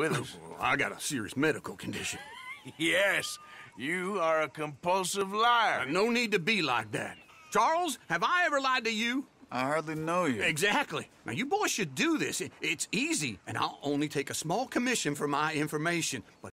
with us. I got a serious medical condition. yes, you are a compulsive liar. Uh, no need to be like that. Charles, have I ever lied to you? I hardly know you. Exactly. Now, you boys should do this. It's easy, and I'll only take a small commission for my information. But